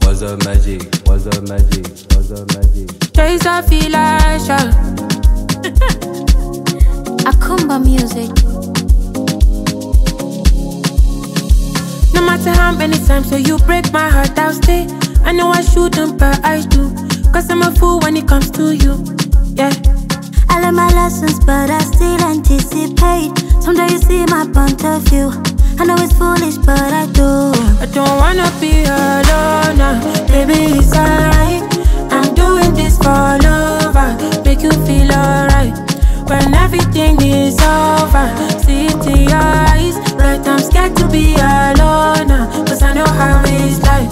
What's up, magic? What's up, magic? What's up, magic? Trace of Elisha. Akumba Music. No matter how many times so you break my heart, I'll stay. I know I shouldn't, but I do. Cause I'm a fool when it comes to you. Yeah. I learned my lessons, but I still anticipate. Someday you see my point of view. I know it's foolish, but I do. I don't wanna be alone now. Baby, it's alright. I'm doing this for lover. Ah. Make you feel alright. When everything is over, see it in your eyes. Right, I'm scared to be alone now. Cause I know how it's like.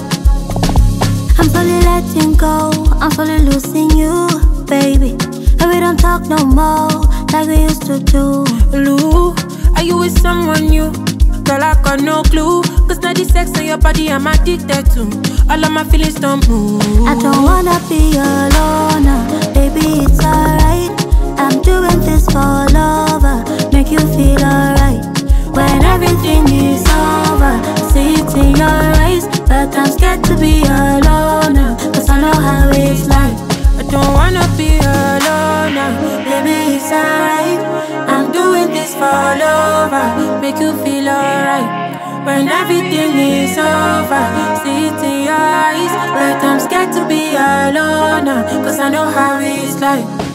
I'm fully letting go. I'm fully losing you, baby. And we don't talk no more like we used to do. Lou, are you with someone new? Girl, I got no clue. Cause now the sex on your body, I'm addicted to. All of my feelings don't move. I don't wanna be alone now, baby. It's alright. I'm doing this for lover, uh, make you feel alright. When everything is over, see it in your eyes. But I'm scared to be alone now, cause I know how it's like. I don't wanna be alone now. Baby, it's alright. I'm doing this for Make you feel alright. When everything is over, see it in your eyes. But I'm scared to be alone now. Cause I know how it's like.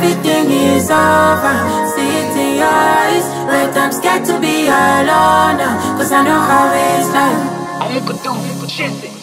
Everything is over, see it in your eyes. Right, I'm scared to be alone. Cause I know how it's like. I'ma go do shit.